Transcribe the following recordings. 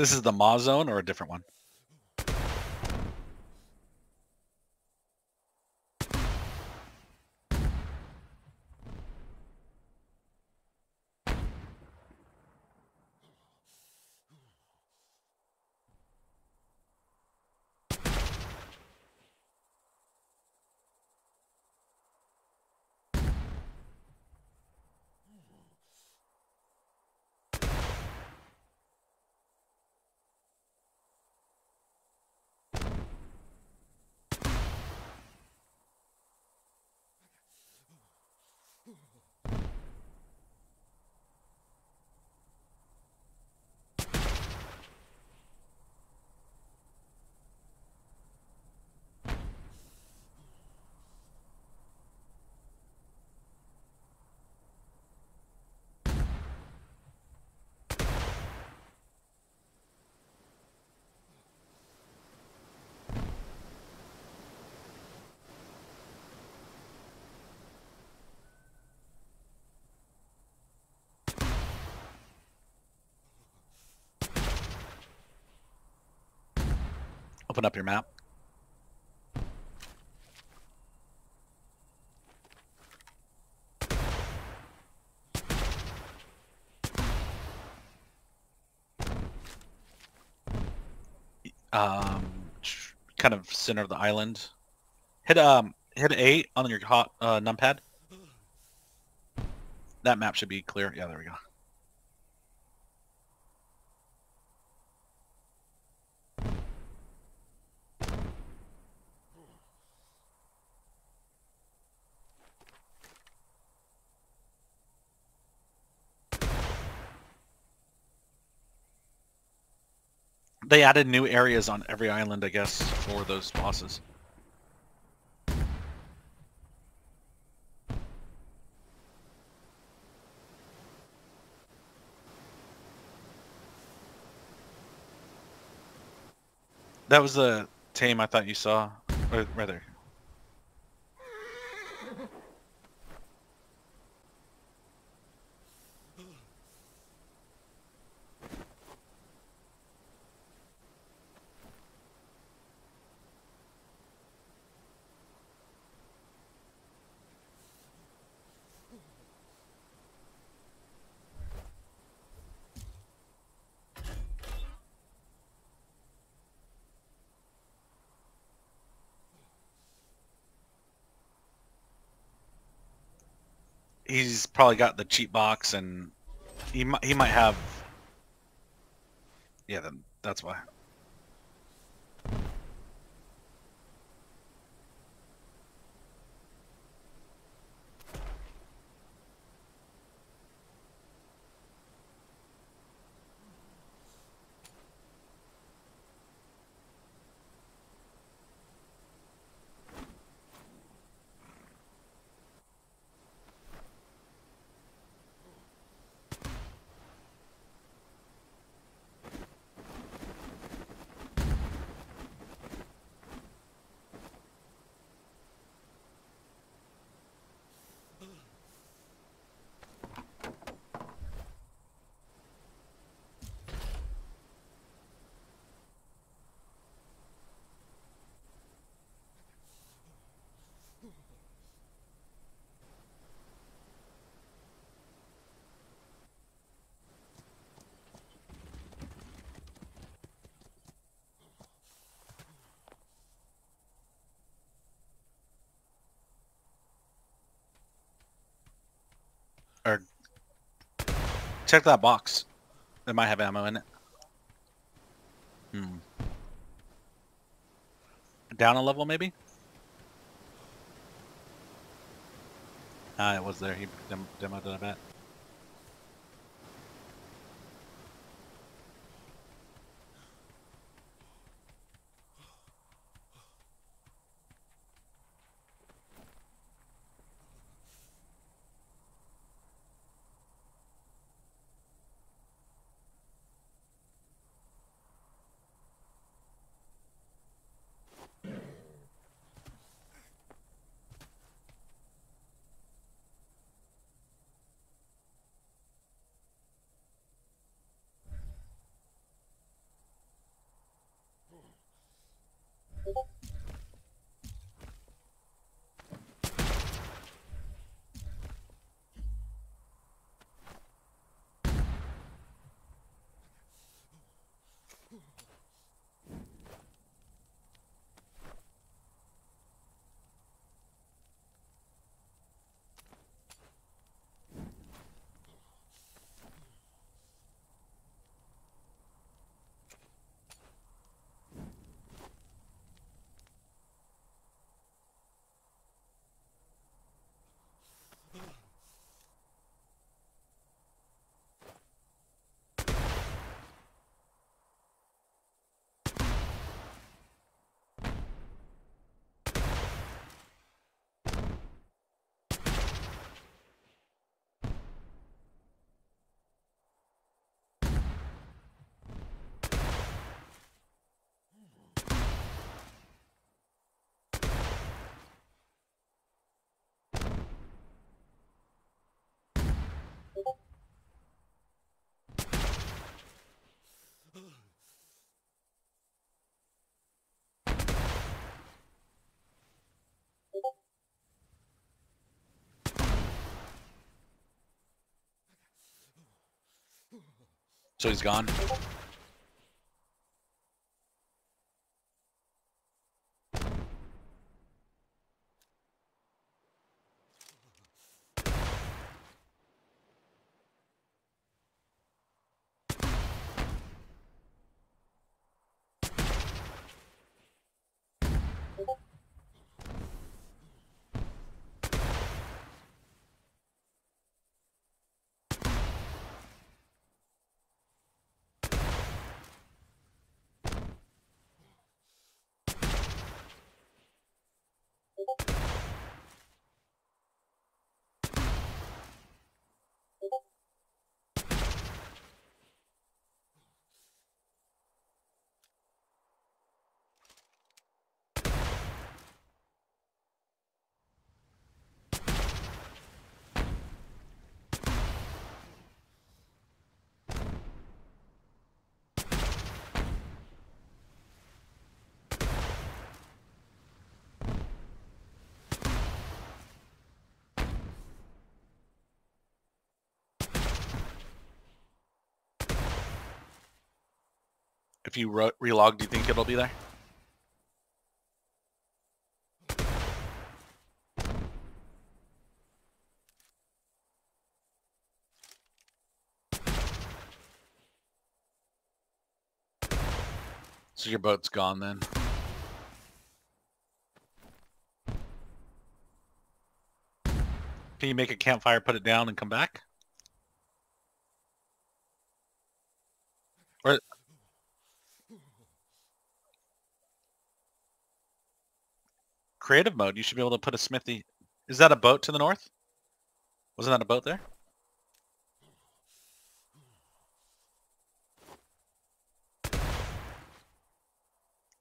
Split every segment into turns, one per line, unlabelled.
This is the Ma zone or a different one? Open up your map. Um, kind of center of the island. Hit um hit A on your hot uh, numpad. That map should be clear. Yeah, there we go. They added new areas on every island, I guess, for those bosses. That was the tame I thought you saw. Or rather. He's probably got the cheat box and he might he might have Yeah, then that's why. Or check that box. It might have ammo in it. Hmm. Down a level, maybe? Ah, it was there. He dem demoed it, I bet. So he's gone. If you ro- relog, do you think it'll be there? So your boat's gone then. Can you make a campfire, put it down, and come back? Or creative mode, you should be able to put a smithy. Is that a boat to the north? Wasn't that a boat there?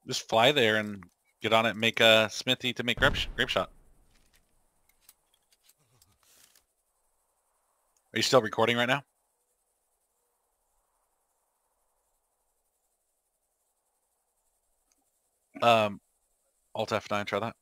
Just fly there and get on it and make a smithy to make grape, grape shot. Are you still recording right now? Um, Alt F9, try that.